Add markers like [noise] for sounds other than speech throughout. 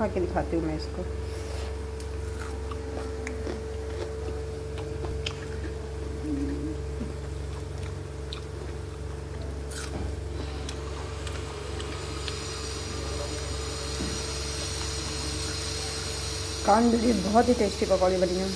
खा के दिखाती हूँ मैं इसको। कान बिल्ली बहुत ही टेस्टी पकौड़ी बनी है।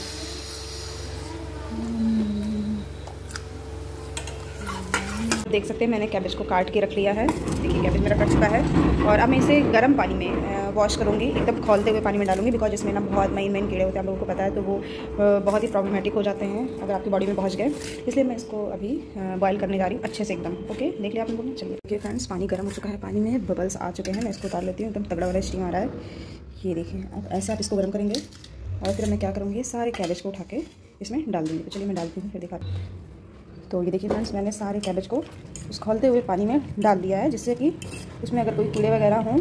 देख सकते हैं, मैंने कैबेज को काट के रख लिया है। देखिए कैबेज मेरा कट चुका है। और अब मैं इसे गर्म पानी में वॉश करूँगी। एकदम खोलते हुए पानी में डालूँगी बिकॉज़ इसमें ना बहुत मेन मेन कीड़े होते हैं, आप लोगों को पता है तो वो बहुत ही प्रॉब्लमेटिक हो जाते हैं अगर आपकी बॉडी में पहुँच गए। इसलिए मैं इसको अभी बॉयल करने जा रही हूँ अच्छे से एकदम ओके देख लिया आप लोगों ने? चलिए, देखिए फ्रेंड्स पानी गर्म हो चुका है, पानी में बबल्स आ चुके हैं। मैं इसको उतार लेती हूँ, एकदम तगड़ा वाला स्टीम आ रहा है। ये देखिए, अब ऐसे आप इसको गर्म करेंगे और फिर मैं क्या करूँगी, सारे कैबेज को उठा के इसमें डाल दूँगी। तो चलिए मैं डालती हूँ, फिर दिखा तो ये देखिए फ्रेंड्स मैंने सारे कैबेज को उस खोलते हुए पानी में डाल दिया है, जिससे कि उसमें अगर कोई कीड़े वगैरह हों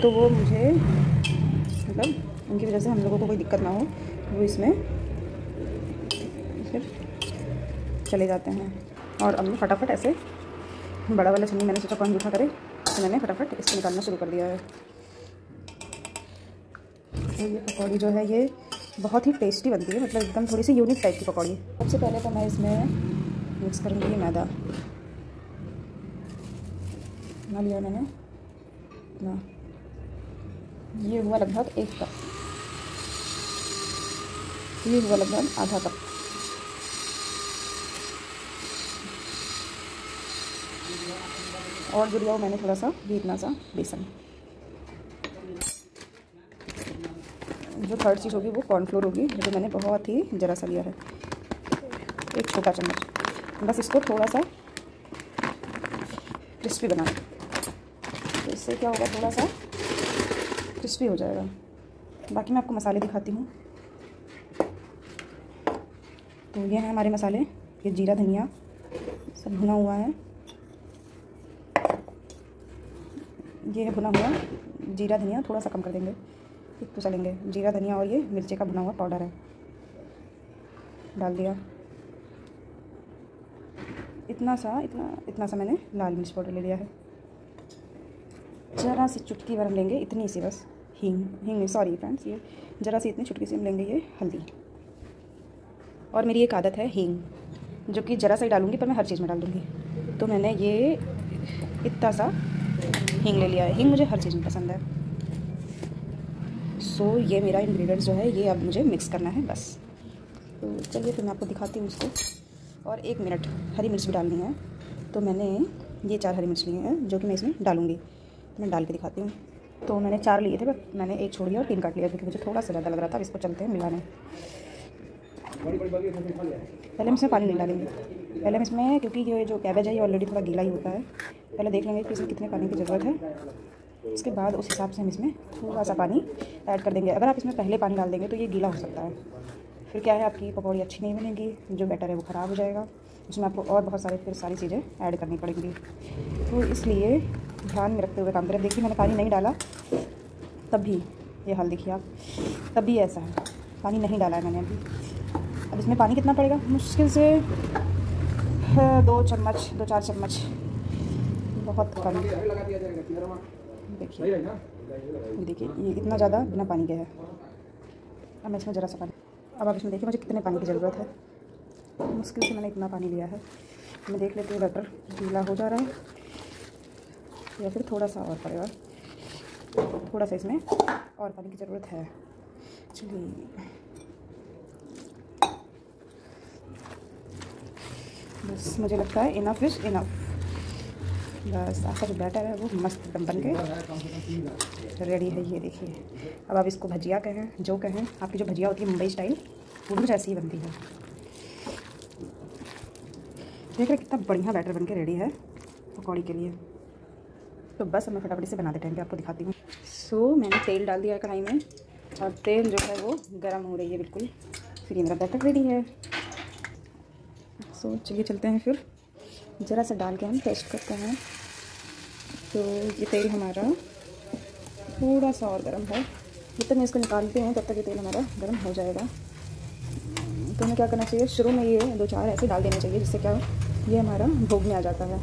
तो वो मुझे मतलब उनकी वजह से हम लोगों को कोई दिक्कत ना हो, वो इसमें फिर चले जाते हैं। और अब मैं फटाफट ऐसे बड़ा वाला छन्नी मैंने सोचा कौन जूठा करे तो मैंने फटाफट इसको निकालना शुरू कर दिया है। तो ये पकौड़ी जो है, ये बहुत ही टेस्टी बनती है मतलब एकदम थोड़ी सी यूनिक टाइप की पकौड़ी। सबसे पहले तो मैं इसमें मिक्स करूँगी मैदा ना लिया मैंने ना ये हुआ लगभग एक कप ये हुआ लगभग आधा कप और जो लिया मैंने थोड़ा सा भी इतना सा बेसन. जो थर्ड चीज़ होगी वो कॉर्नफ्लोर होगी, जो मैंने बहुत ही ज़रा सा लिया है. एक छोटा चम्मच. बस इसको थोड़ा सा क्रिस्पी बनाना। तो इससे क्या होगा? थोड़ा सा क्रिस्पी हो जाएगा। बाकी मैं आपको मसाले दिखाती हूँ। तो ये हैं हमारे मसाले। ये जीरा, धनिया सब भुना हुआ है। ये है भुना हुआ जीरा, धनिया थोड़ा सा कम कर देंगे। एक तो चलेंगे। जीरा, धनिया और ये मिर्ची का भुना हुआ पाउडर है। डाल दिया। इतना सा, इतना इतना सा मैंने लाल मिर्च पाउडर ले लिया है। ज़रा सी चुटकी भर लेंगे इतनी सी बस, हींग हींग सॉरी फ्रेंड्स ये ज़रा सी इतनी चुटकी से हम लेंगे ये हल्दी। और मेरी एक आदत है हींग, जो कि ज़रा सा ही डालूँगी, पर मैं हर चीज़ में डाल दूँगी। तो मैंने ये इतना सा हींग ले लिया है। हींग मुझे हर चीज़ में पसंद है। सो ये मेरा इंग्रेडिएंट्स जो है, ये अब मुझे मिक्स करना है, बस। तो चलिए, फिर मैं आपको दिखाती हूँ इसको। और एक मिनट हरी मिर्च भी डालनी है। तो मैंने ये चार हरी मिर्च लिए हैं, जो कि मैं इसमें डालूँगी। तो मैं डाल के दिखाती हूँ। तो मैंने चार लिए थे, बट मैंने एक छोड़ लिया और तीन काट लिया, क्योंकि मुझे थोड़ा सा ज़्यादा लग रहा था इसको चलते हैं मिलाने। पहले हम इसमें पानी नहीं डालेंगे। पहले हम इसमें, क्योंकि ये जो कैबेज है, ये ऑलरेडी थोड़ा गीला ही होता है। पहले देख लेंगे कि इसमें कितने पानी की ज़रूरत है। उसके बाद उस हिसाब से हम इसमें थोड़ा सा पानी ऐड कर देंगे। अगर आप इसमें पहले पानी डाल देंगे तो ये गीला हो सकता है। फिर क्या है, आपकी पकौड़ी अच्छी नहीं बनेगी, जो बैटर है वो ख़राब हो जाएगा। उसमें आपको और बहुत सारे, फिर सारी चीज़ें ऐड करनी पड़ेंगी। तो इसलिए ध्यान में रखते हुए काम करें। देखिए, मैंने पानी नहीं डाला तब भी ये हाल देखिए आप तब भी ऐसा है। पानी नहीं डाला है मैंने अभी। अब इसमें पानी कितना पड़ेगा? मुश्किल से दो चम्मच, दो चार चम्मच। बहुत कम। देखिए देखिए, ये इतना ज़्यादा बिना पानी के है। अब मैं इसमें ज़रा सा पानी अब आप इसमें देखिए मुझे कितने पानी की ज़रूरत है। मुश्किल से मैंने इतना पानी लिया है। मैं देख लेती हूँ बटर गीला हो जा रहा है। या फिर थोड़ा सा और पड़ेगा थोड़ा सा इसमें और पानी की ज़रूरत है। चलिए। बस मुझे लगता है इनफ इज़ इनफ बस आपका जो बैटर है वो मस्त एकदम बन के। रेडी है ये देखिए। अब आप इसको भजिया कहें जो कहें आपकी जो भजिया होती है मुंबई स्टाइल वो भी ऐसी ही बनती है। देख रहे कितना बढ़िया बैटर बन के रेडी है पकौड़ी के लिए। तो बस मैं फटाफट से बनाते टाइम पे आपको दिखाती हूँ। सो so, मैंने तेल डाल दिया है कढ़ाई में और तेल जो है वो गर्म हो रही है बिल्कुल। फिर ये मेरा बैटर रेडी है। सो so, चलिए चलते हैं फिर। ज़रा सा डाल के हम टेस्ट करते हैं। तो ये तेल हमारा थोड़ा सा और गर्म है। जब तक मैं इसको निकालती हूँ, तब तक ये तेल हमारा गर्म हो जाएगा। तो हमें क्या करना चाहिए? शुरू में ये दो चार ऐसे डाल देने चाहिए, जिससे क्या ये हमारा भोग में आ जाता है।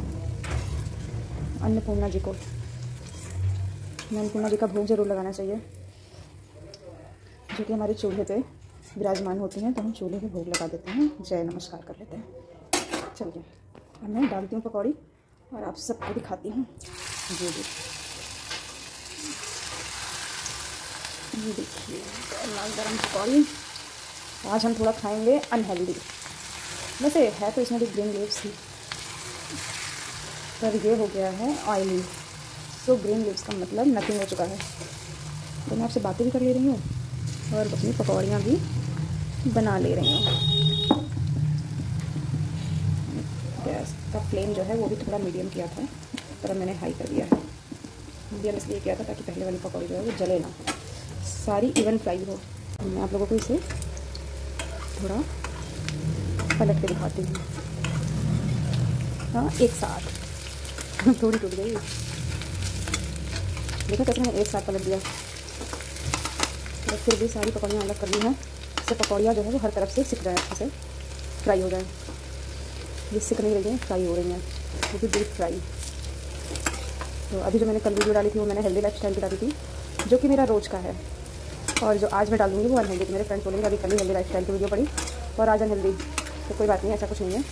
अन्नपूर्णा जी को। अन्नपूर्णा जी का भोग ज़रूर लगाना चाहिए। जो कि हमारे चूल्हे पे विराजमान होती हैं तो हम चूल्हे पे भोग लगा देते हैं। जय नमस्कार कर लेते हैं। चलिए, अब मैं डालती हूँ पकौड़ी और आप सबको दिखाती हूँ। ये देखिए, लाल गर्म पकौड़ी आज हम थोड़ा खाएँगे अनहेल्दी वैसे है तो इसमें भी ग्रीन लीव्स ही। पर ये हो गया है ऑयली सो ग्रीन लीव्स का मतलब नथिंग हो चुका है। तो मैं आपसे बातें भी कर ले रही हूँ और अपनी पकौड़ियाँ भी बना ले रही हूँ। गैस का फ्लेम जो है वो भी थोड़ा मीडियम किया था। पर मैंने हाई कर दिया है। मीडियम इसलिए किया था ताकि पहले वाली पकौड़ी जो है वो जले ना। सारी इवन फ्राई हो। मैं आप लोगों को इसे थोड़ा पलट के दिखाती हूँ। हाँ एक साथ। [laughs] थोड़ी टूट गई। देखो कैसे मैंने एक साथ पलट दिया। फिर भी सारी पकौड़ियाँ अलग कर ली हैं। इससे पकौड़ियाँ जो है वो हर तरफ़ से सिक जाए, अच्छे से फ्राई हो जाए। ये सिक नहीं रही हैं फ्राई हो रही हैं। वो भी डीप फ्राई तो अभी जो मैंने कल वीडियो डाली थी, वो मैंने हेल्दी लाइफ स्टाइल की डाली थी, जो कि मेरा रोज़ का है। और जो आज मैं डालूँगी, वो अनहेल्दी मेरे फ्रेंड्स बोलेंगे, अभी कल ही हेल्दी लाइफ स्टाइल की वीडियो पड़ी और आज अनहेल्दी तो कोई बात नहीं, ऐसा कुछ नहीं है।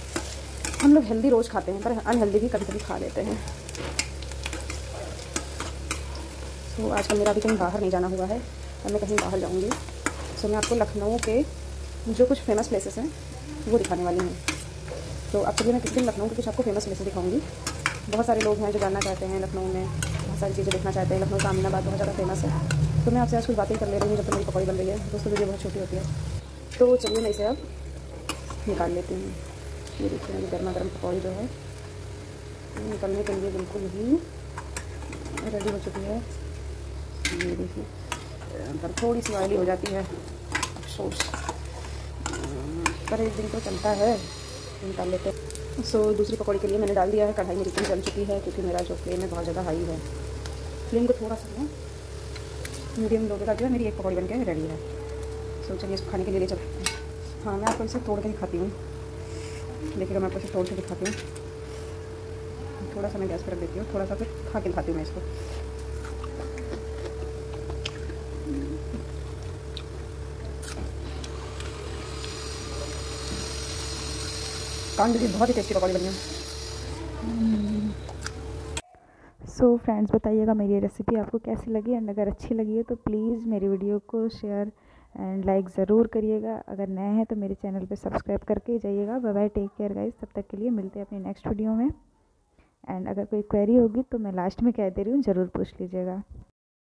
हम लोग हेल्दी रोज़ खाते हैं, पर अनहेल्दी भी कभी कभी खा लेते हैं। तो आजकल मेरा अभी कहीं बाहर नहीं जाना हुआ है, और मैं कहीं बाहर जाऊँगी। तो मैं आपको लखनऊ के जो कुछ फ़ेमस प्लेसेस हैं, वो दिखाने वाली हूँ। तो अब चलिए मैं किस दिन लखनऊ के कुछ आपको फ़ेमस प्लेसेस दिखाऊँगी। बहुत सारे लोग हैं जो जानना चाहते हैं लखनऊ में, बहुत सारी चीज़ें देखना चाहते हैं। लखनऊ का अमीनाबाद बहुत ज़्यादा फ़ेमस है। तो मैं आपसे आज कुछ बातें कर ले रही हूँ जब तक मेरी पकौड़ी बन रही है। दोस्तों वीडियो बहुत छोटी होती है। तो चलिए मैं इसे अब निकाल लेती हूँ। ये देखिए मेरी गर्मा गर्म पकौड़ी जो है निकलने के लिए बिल्कुल ही रेडी हो चुकी है। ये देखिए पर थोड़ी सी ऑयली हो जाती है। अफसोस। पर एक दिन तो चलता है। निकाल लेते सो so, दूसरी पकौड़ी के लिए मैंने डाल दिया है। कढ़ाई मेरी इतनी जल चुकी है क्योंकि मेरा जो फ्लेम है बहुत ज़्यादा हाई है। फ्लेम को थोड़ा सा मीडियम लो जो है मेरी एक पकौड़ी बन के रेडी है। सो so, चलिए इसको खाने के लिए ले चलते हैं। हाँ मैं आपको इसे तोड़ के दिखाती हूँ। देखिएगा मैं आपको इसे तोड़ के दिखाती हूँ। थोड़ा सा मैं गैस पर रख देती हूँ। थोड़ा सा फिर खा के दिखाती हूँ मैं इसको। कांड की बहुत ही टेस्टी पकौड़ी बनी है। सो फ्रेंड्स बताइएगा मेरी रेसिपी आपको कैसी लगी? एंड अगर अच्छी लगी है तो प्लीज़ मेरी वीडियो को शेयर एंड लाइक ज़रूर करिएगा। अगर नए हैं तो मेरे चैनल पे सब्सक्राइब करके ही जाइएगा। Bye bye take care guys तब तक के लिए मिलते हैं अपनी नेक्स्ट वीडियो में। एंड अगर कोई क्वेरी होगी तो मैं लास्ट में कह दे रही हूँ, ज़रूर पूछ लीजिएगा।